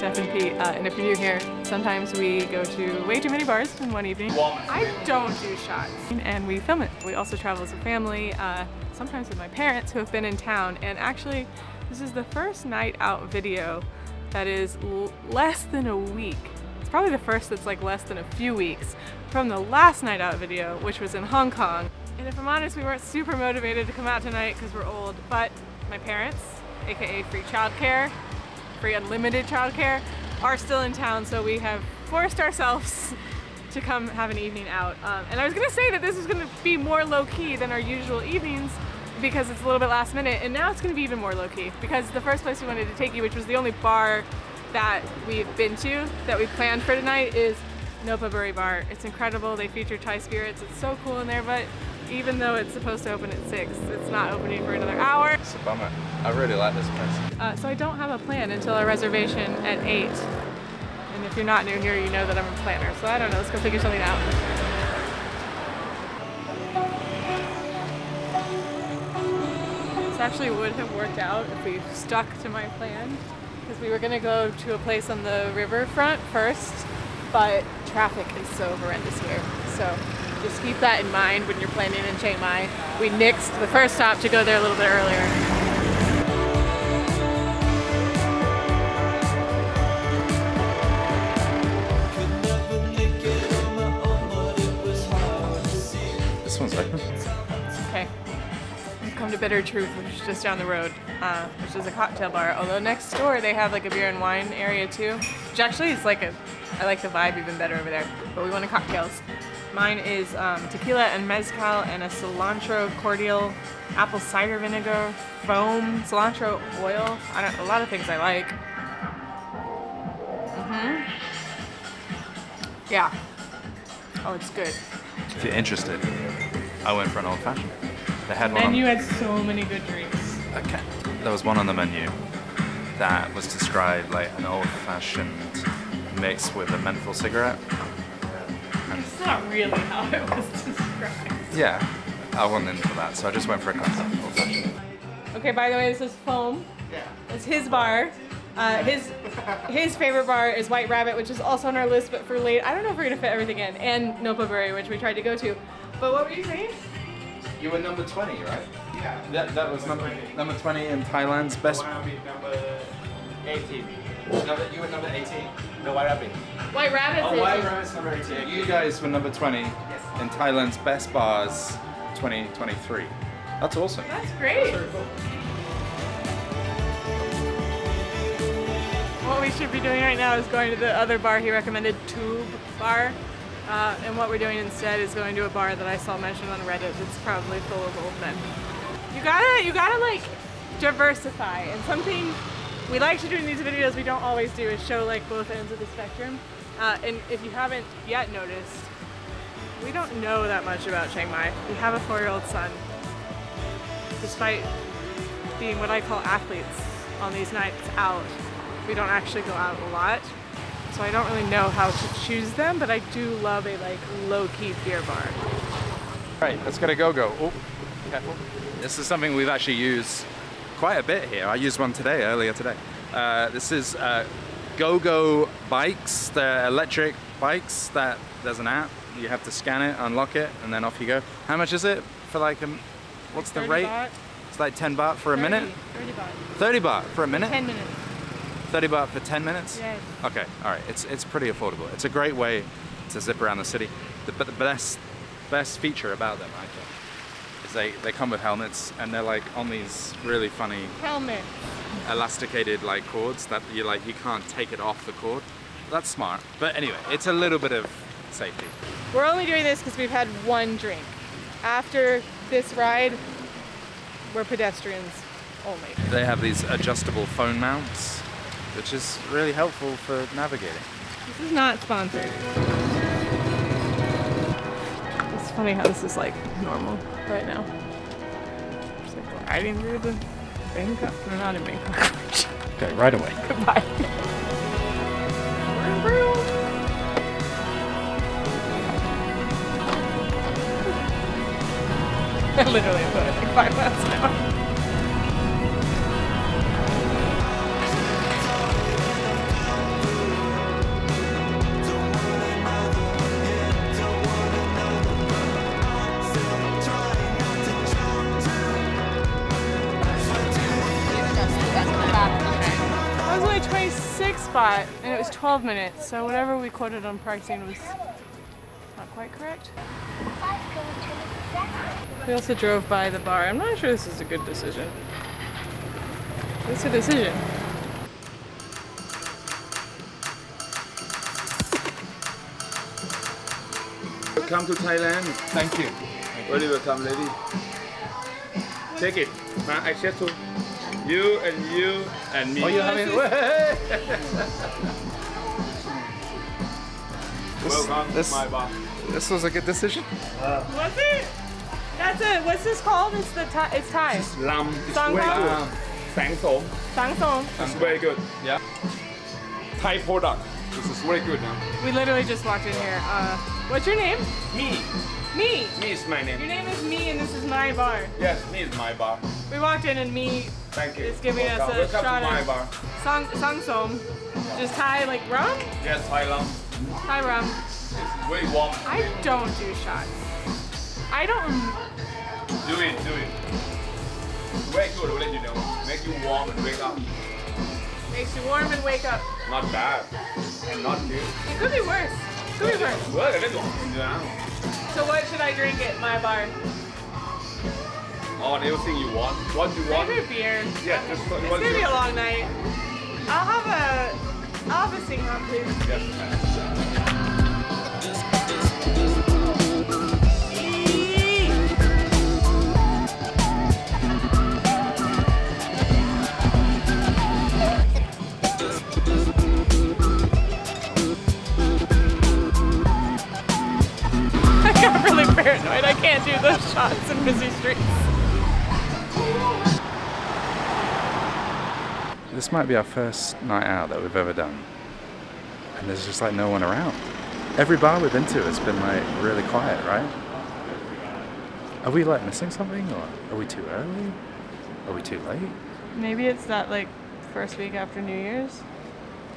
Steph and Pete, uh, and if you're new here, sometimes we go to way too many bars in one evening. I don't do shots. And we film it. We also travel as a family, uh, sometimes with my parents who have been in town, and actually, this is the first night out video that is less than a week. It's probably the first that's like less than a few weeks from the last night out video, which was in Hong Kong. And if I'm honest, we weren't super motivated to come out tonight because we're old, but my parents, aka free childcare, free unlimited childcare, are still in town, so we have forced ourselves to come have an evening out. Um, and I was gonna say that this is gonna be more low-key than our usual evenings because it's a little bit last minute, and now it's gonna be even more low-key because the first place we wanted to take you, which was the only bar that we've been to, that we planned for tonight, is Nophaburi Bar. It's incredible, they feature Thai spirits, it's so cool in there, but even though it's supposed to open at 6, it's not opening for another hour. It's a bummer. I really like this place. Uh, so I don't have a plan until our reservation at 8. And if you're not new here, you know that I'm a planner. So I don't know, let's go figure something out. This actually would have worked out if we stuck to my plan because we were going to go to a place on the riverfront first, but traffic is so horrendous here. So just keep that in mind when you're planning in Chiang Mai. We nixed the first stop to go there a little bit earlier. This one's open. Okay. We've come to Bitter Truth, which is just down the road, uh, which is a cocktail bar. Although next door they have like a beer and wine area too, which actually is like a, I like the vibe even better over there. But we wanted cocktails. Mine is um, tequila and mezcal and a cilantro cordial, apple cider vinegar, foam, cilantro oil. I don't, a lot of things I like. Mm hmm Yeah. Oh, it's good. If you're interested, I went for an old fashioned. They had one. And you had so many good drinks. Okay. There was one on the menu that was described like an old fashioned mixed with a menthol cigarette not really how it was described. Yeah, I wasn't into that, so I just went for a classic Okay, by the way, this is Foam. Yeah. It's his bar. Uh, his his favorite bar is White Rabbit, which is also on our list, but for late. I don't know if we're gonna fit everything in, and Nophaburi, which we tried to go to. But what were you saying? You were number 20, right? Yeah. That, that was number number 20 in Thailand's best. Number 18. Number, you were number 18? No, White Rabbit. White Rabbit. Oh, White Rabbit's number 18. You guys were number 20 yes. in Thailand's Best Bars 2023. That's awesome. That's great. What we should be doing right now is going to the other bar he recommended, Tube Bar. Uh, and what we're doing instead is going to a bar that I saw mentioned on Reddit that's probably full of old men. You gotta, you gotta like diversify and something we like to do in these videos we don't always do is show like both ends of the spectrum. Uh, and if you haven't yet noticed, we don't know that much about Chiang Mai. We have a four-year-old son. Despite being what I call athletes on these nights out, we don't actually go out a lot. So I don't really know how to choose them, but I do love a like low-key beer bar. All right, let's get a go-go. Oh, careful. This is something we've actually used quite a bit here. I used one today, earlier today. Uh, this is uh, GoGo bikes. They're electric bikes that there's an app. You have to scan it, unlock it, and then off you go. How much is it for like a, what's the rate? Baht. It's like 10 baht for 30, a minute? 30 baht. 30 baht for a minute? 10 minutes. 30 baht for 10 minutes? Yeah. Okay, all right. It's, it's pretty affordable. It's a great way to zip around the city. The, but the best, best feature about them, I think, they, they come with helmets and they're like on these really funny helmet elasticated like cords that you like you can't take it off the cord. That's smart. But anyway, it's a little bit of safety. We're only doing this because we've had one drink. After this ride, we're pedestrians only. They have these adjustable phone mounts, which is really helpful for navigating. This is not sponsored It's funny how this is like normal right now. Just like riding through the Bangkok. No, not in Bangkok. okay, right away. Goodbye. Literally, I'm going like five miles an spot, and it was 12 minutes, so whatever we quoted on pricing was not quite correct. We also drove by the bar. I'm not sure this is a good decision. It's a decision. Welcome to Thailand. Thank you. Very welcome, lady. Take it. I share to you and you and me. Oh, you're having. Welcome this- to my bar. this was a good decision. Was it? That's it. What's this called? It's the Thai. It's Thai. Lam is Sang very Lam. good. Sang Som Sang song. is very good. Yeah. Thai product. This is very good. Now. We literally just walked in here. Uh, what's your name? Me. Me. Me is my name. Your name. name is Me, and this is my bar. Yes, me is my bar. We walked in, and Me Thank you. It's giving us a shot to my of- bar. Sang Sang Som. Just Thai like rum. Yes, Thai rum. Thai rum. It's very warm. I don't do shots. I don't. Do it, do it. Good, I'll let you know. Make you warm and wake up. Makes you warm and wake up. Not bad. And not good. It could be worse. It Could be worse. Well, let's go. So what should I drink at my bar? On everything you want. What do you want. A beer. Yeah, just It's gonna be a long night. I'll have a. I'll have a sing on, please. Yes. I got really paranoid. I can't do those shots in busy streets. This might be our first night out that we've ever done. And there's just like no one around. Every bar we've been to has been like really quiet, right? Are we like missing something or are we too early? Are we too late? Maybe it's that like first week after New Year's.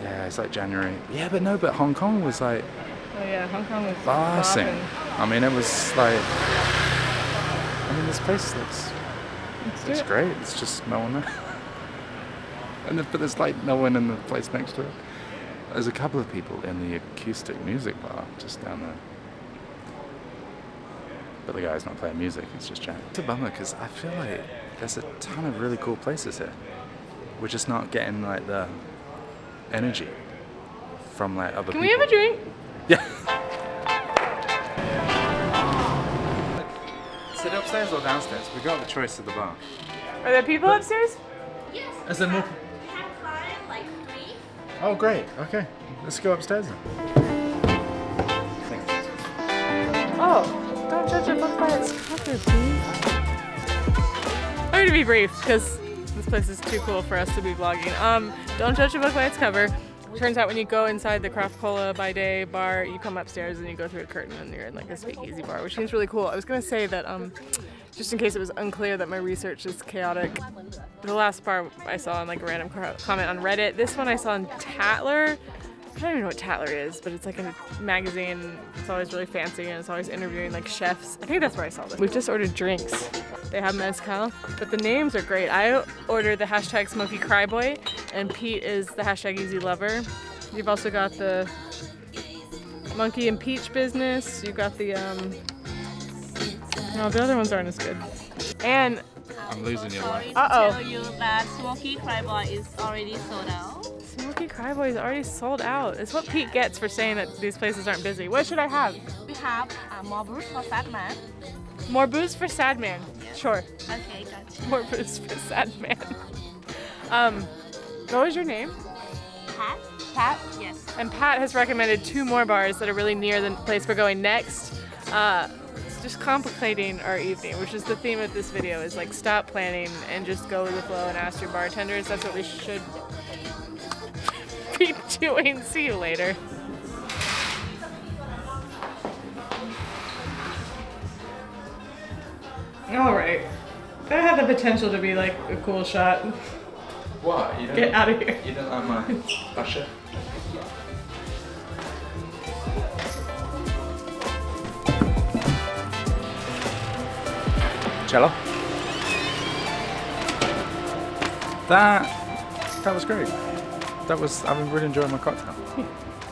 Yeah, it's like January. Yeah, but no, but Hong Kong was like Oh yeah, Hong Kong was bopping. I mean, it was like. I mean, this place looks Let's do looks it. great. It's just no one there. And but there's like no one in the place next to it. There's a couple of people in the acoustic music bar just down there. But the guy's not playing music, he's just chatting. It's a bummer because I feel like there's a ton of really cool places here. We're just not getting like the energy from like other Can people. we have a drink? Yeah. Sit upstairs or downstairs? We got the choice of the bar. Are there people upstairs? Yes. Is there more? Oh, great. Okay, let's go upstairs then. Oh, don't judge a book by its cover, please. I'm going to be brief because this place is too cool for us to be vlogging. Um, don't judge a book by its cover. Turns out when you go inside the Craft Cola by Day bar, you come upstairs and you go through a curtain and you're in like a speakeasy bar, which seems really cool. I was gonna say that um, just in case it was unclear that my research is chaotic, the last bar I saw on like a random comment on Reddit. This one I saw on Tatler. I don't even know what Tatler is, but it's like a magazine. It's always really fancy and it's always interviewing like chefs. I think that's where I saw them. We've just ordered drinks. They have mezcal, but the names are great. I ordered the hashtag Smoky Cryboy, and Pete is the hashtag Easy Lover. You've also got the Monkey and Peach business. You've got the um. No, the other ones aren't as good. And I'm losing your way. Sorry Uh-oh. to tell you that Smoky Cryboy is already sold out. Smoky Cryboy is already sold out. It's what Pete gets for saying that these places aren't busy. What should I have? We have uh, more booze for Fat Man. More booze for Sad Man. Sure. Okay, gotcha. More booze for Sad Man. Um, what was your name? Pat? Pat. Yes. And Pat has recommended two more bars that are really near the place we're going next. Uh, it's just complicating our evening, which is the theme of this video, is like stop planning and just go with the flow and ask your bartenders. That's what we should be doing. See you later. All right. That had the potential to be like a cool shot. What? You don't, Get out of here. You don't like my usher? Cello? That, that was great. that was I'm really enjoying my cocktail.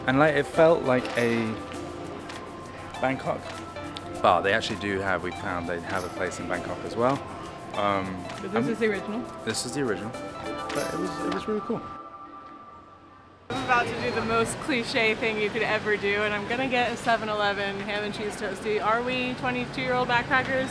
and like it felt like a Bangkok bar. They actually do have. We found they have a place in Bangkok as well. Um, But this is the original. this is the original, but it was it was really cool. I'm about to do the most cliche thing you could ever do, and I'm gonna get a 7-Eleven ham and cheese toasty. Are we 22-year-old backpackers?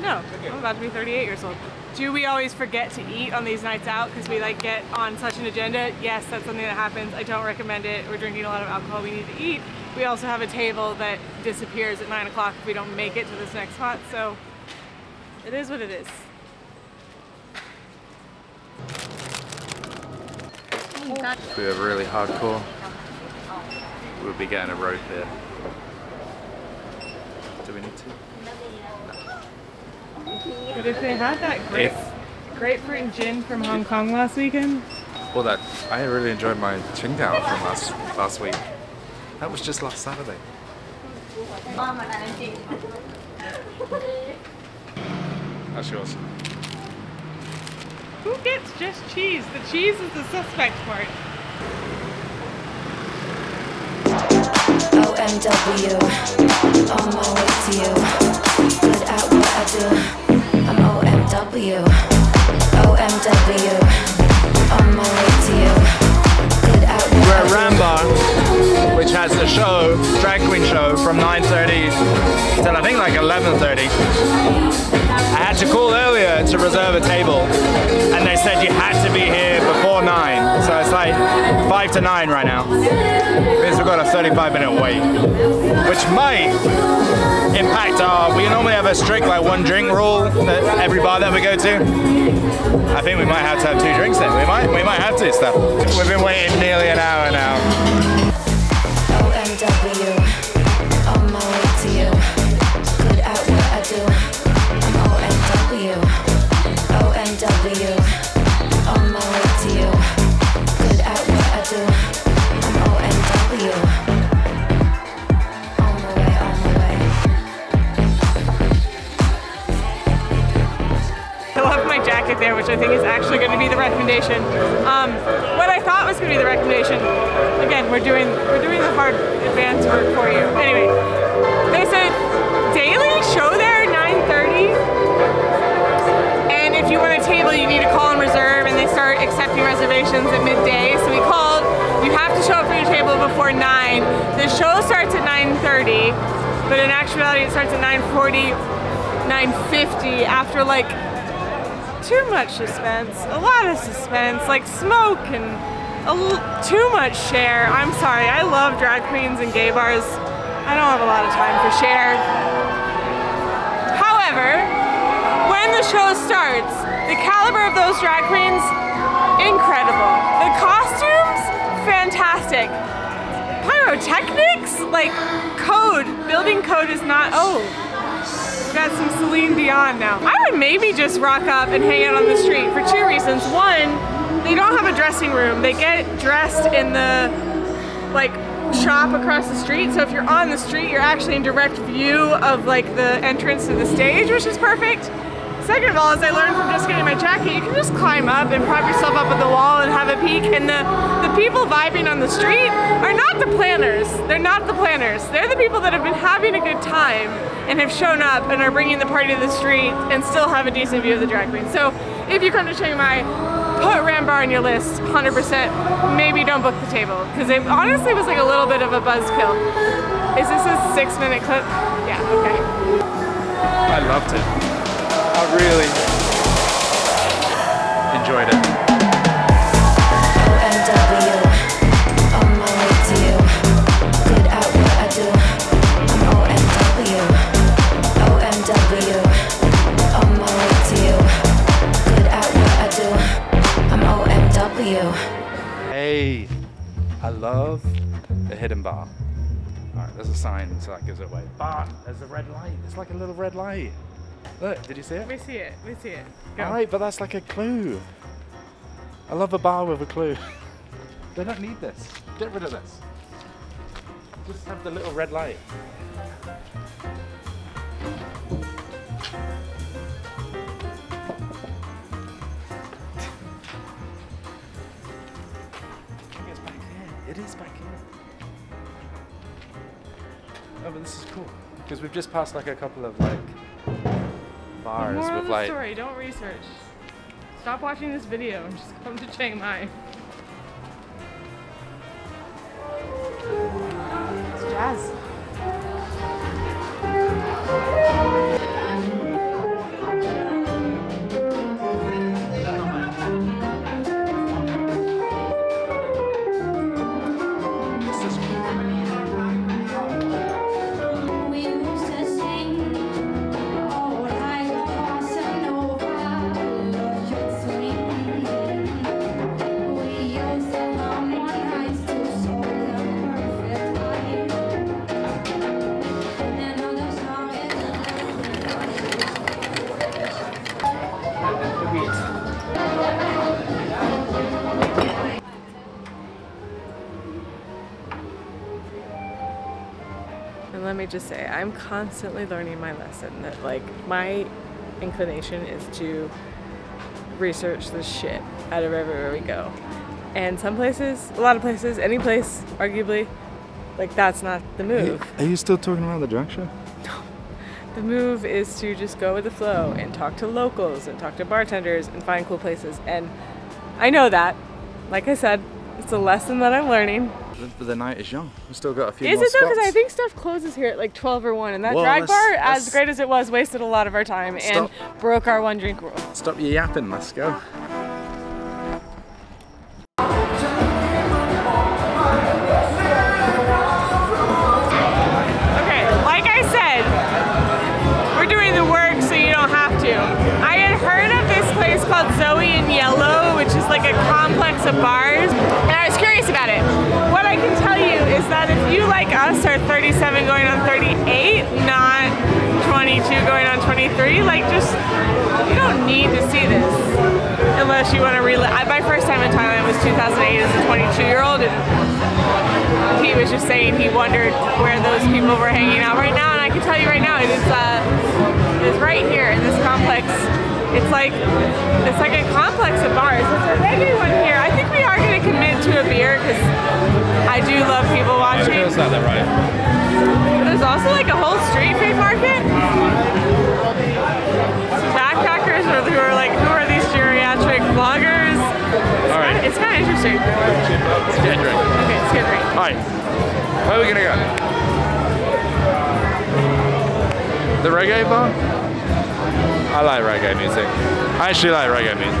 No, I'm about to be 38 years old. Do we always forget to eat on these nights out because we like get on such an agenda? Yes, that's something that happens. I don't recommend it. We're drinking a lot of alcohol. We need to eat. We also have a table that disappears at 9 o'clock if we don't make it to this next spot, so it is what it is. If we were really hardcore, we'll be getting a rope here. Do we need to? But if they had that grape, If grapefruit and gin from Hong Kong last weekend, well, that I really enjoyed my Tsingtao from last last week. That was just last Saturday. That's yours. who gets just cheese? The cheese is the suspect part. OMW, on my way to you. Good at what I do. I'm OMW, OMW, on my way to you. Good We're at. Rambar, which has a show, drag queen show, from 9.30 till I think like 11.30. I had to call earlier to reserve a table, and they said you had to be here before 9. 5 to 9 right now. Means we've got a 35 minute wait, which might impact our, we normally have a strict like one drink rule at every bar that we go to. I think we might have to have two drinks then. We might, we might have to, Steph. We've been waiting nearly an hour now. I think is actually going to be the recommendation. Um, what I thought was going to be the recommendation. Again, we're doing we're doing the hard advance work for you. Anyway, there's a daily show there at 9:30, and if you want a table, you need to call and reserve, and they start accepting reservations at midday. So we called. You have to show up for your table before nine. The show starts at 9:30, but in actuality, it starts at 9:40. 950 after like too much suspense, a lot of suspense, like smoke and too much Cher. I'm sorry, I love drag queens and gay bars. I don't have a lot of time for Cher. However, when the show starts, the caliber of those drag queens, incredible. The costumes, fantastic. Pyrotechnics, like code, building code is not, oh, Got some Celine Dion now. I would maybe just rock up and hang out on the street for two reasons. One, they don't have a dressing room. They get dressed in the like shop across the street. So if you're on the street, you're actually in direct view of like the entrance to the stage, which is perfect. Second of all, as I learned from just getting my jacket, you can just climb up and prop yourself up at the wall and have a peek. And the, the people vibing on the street are not the planners. They're not the planners. They're the people that have been having a good time and have shown up and are bringing the party to the street and still have a decent view of the drag queen. So if you come to Chiang Mai, put Rambar on your list, 100%. Maybe don't book the table because it honestly was like a little bit of a buzzkill. Is this a six minute clip? Yeah, okay. I loved it. I really enjoyed it. Love the hidden bar. All right, there's a sign, so that gives it away. But there's a red light. It's like a little red light. Look, did you see it? We see it. We see it. Go. All right, but that's like a clue. I love a bar with a clue. they don't need this. Get rid of this. Just have the little red light. It is back here. Oh, but this is cool because we've just passed like a couple of like bars Moral of the like. story, don't research. Stop watching this video and just come to Chiang Mai. Just say, I'm constantly learning my lesson that like my inclination is to research the shit out of everywhere we go. And some places, a lot of places, any place, arguably, like that's not the move. Are you still talking about the drag show? No. The move is to just go with the flow and talk to locals and talk to bartenders and find cool places. And I know that. Like I said, it's a lesson that I'm learning. But the night is young. We've still got a few Is more it though? Because I think stuff closes here at like 12 or 1, and that Well, drag let's- bar, as let's- great as it was, wasted a lot of our time and broke our one drink rule. Stop your yapping. Let's go. Okay, like I us, are 37 going on 38, not 22 going on 23, like just, you don't need to see this unless you want to relive. My first time in Thailand was 2008 as a 22 year old, and he was just saying he wondered where those people were hanging out right now, and I can tell you right now, it is uh, it is right here in this complex. It's like it's like a complex of bars. There's a reggae one here. I think are going to commit to a beer because I do love people watching. like that, right? There's also like a whole street food market. Backpackers or who are like, who are these geriatric vloggers? All right. It's kind of interesting. Let's get a drink. Okay, it's good, right? All right. Where are we gonna go? The reggae bar? I like reggae music. I actually like reggae music.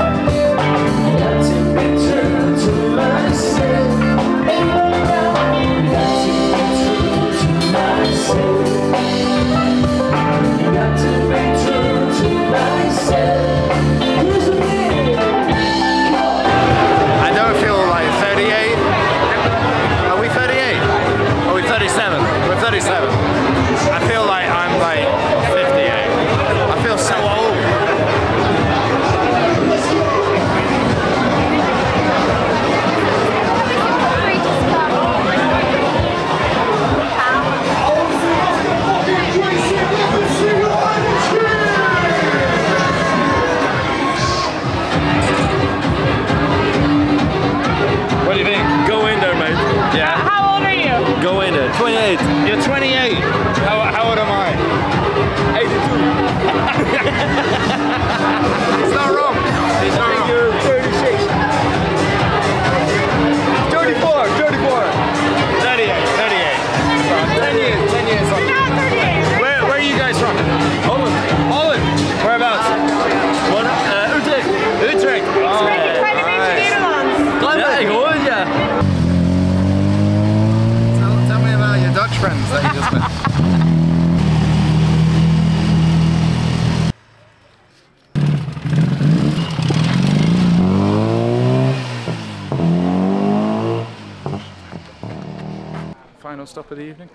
Final stop of the evening.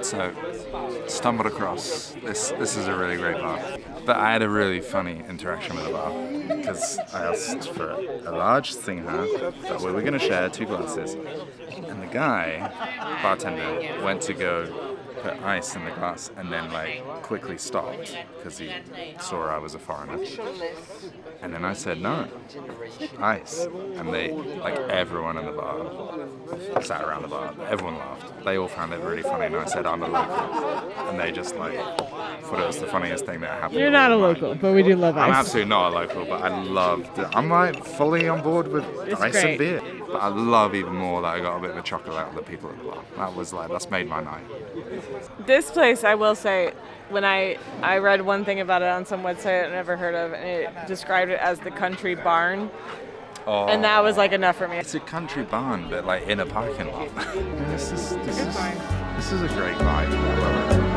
So, stumbled across this. This is a really great bar. But I had a really funny interaction with the bar because I asked for a large Singha that we were going to share two glasses, and the guy, bartender, went to go put ice in the glass and then like quickly stopped because he saw I was a foreigner. And then I said no, ice, and they like everyone in the bar sat around the bar. Everyone laughed. They all found it really funny, and I said I'm a local, and they just like thought it was the funniest thing that happened. You're not a night. local, but we do love ice. I'm absolutely not a local, but I loved it. I'm like fully on board with It's ice great. and beer. But I love even more that I got a bit of a chocolate out of the people at the bar. That was like, that's made my night. This place, I will say, when I I read one thing about it on some website I'd never heard of, and it described it as the country barn, Oh, and that was like enough for me. It's a country barn, but like in a parking lot. this is this is this is a great vibe.